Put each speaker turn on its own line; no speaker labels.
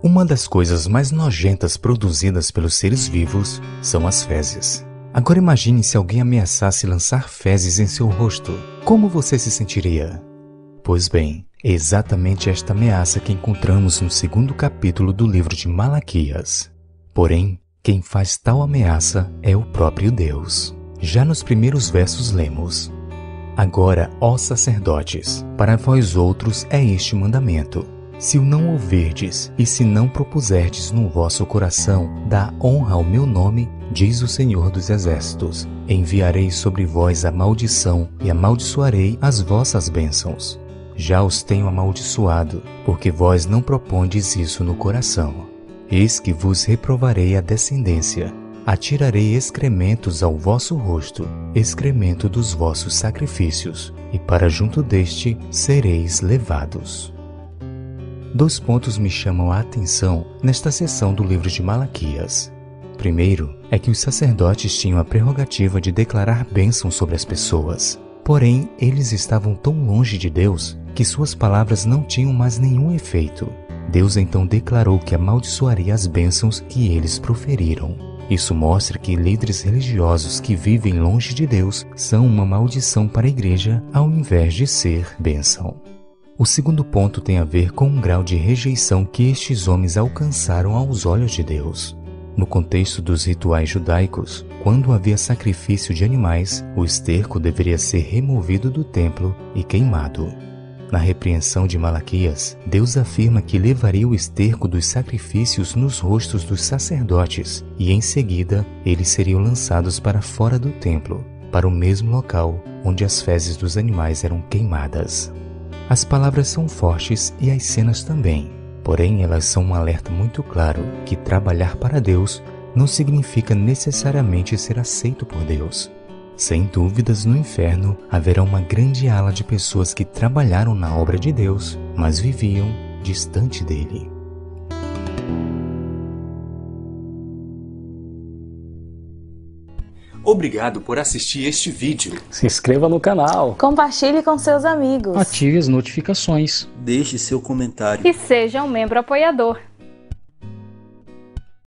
Uma das coisas mais nojentas produzidas pelos seres vivos são as fezes. Agora imagine se alguém ameaçasse lançar fezes em seu rosto. Como você se sentiria? Pois bem, é exatamente esta ameaça que encontramos no segundo capítulo do livro de Malaquias. Porém, quem faz tal ameaça é o próprio Deus. Já nos primeiros versos lemos: Agora, ó sacerdotes, para vós outros é este mandamento se o não ouvirdes e se não propuserdes no vosso coração dar honra ao meu nome, diz o Senhor dos Exércitos, enviarei sobre vós a maldição e amaldiçoarei as vossas bênçãos. Já os tenho amaldiçoado, porque vós não propondes isso no coração. Eis que vos reprovarei a descendência, atirarei excrementos ao vosso rosto, excremento dos vossos sacrifícios, e para junto deste sereis levados. Dois pontos me chamam a atenção nesta seção do livro de Malaquias. Primeiro é que os sacerdotes tinham a prerrogativa de declarar bênção sobre as pessoas. Porém, eles estavam tão longe de Deus que suas palavras não tinham mais nenhum efeito. Deus então declarou que amaldiçoaria as bênçãos que eles proferiram. Isso mostra que líderes religiosos que vivem longe de Deus são uma maldição para a igreja ao invés de ser bênção. O segundo ponto tem a ver com o grau de rejeição que estes homens alcançaram aos olhos de Deus. No contexto dos rituais judaicos, quando havia sacrifício de animais, o esterco deveria ser removido do templo e queimado. Na repreensão de Malaquias, Deus afirma que levaria o esterco dos sacrifícios nos rostos dos sacerdotes e em seguida eles seriam lançados para fora do templo, para o mesmo local onde as fezes dos animais eram queimadas. As palavras são fortes e as cenas também, porém elas são um alerta muito claro que trabalhar para Deus não significa necessariamente ser aceito por Deus. Sem dúvidas, no inferno haverá uma grande ala de pessoas que trabalharam na obra de Deus, mas viviam distante dele.
Obrigado por assistir este vídeo.
Se inscreva no canal.
Compartilhe com seus amigos.
Ative as notificações.
Deixe seu comentário.
E seja um membro apoiador.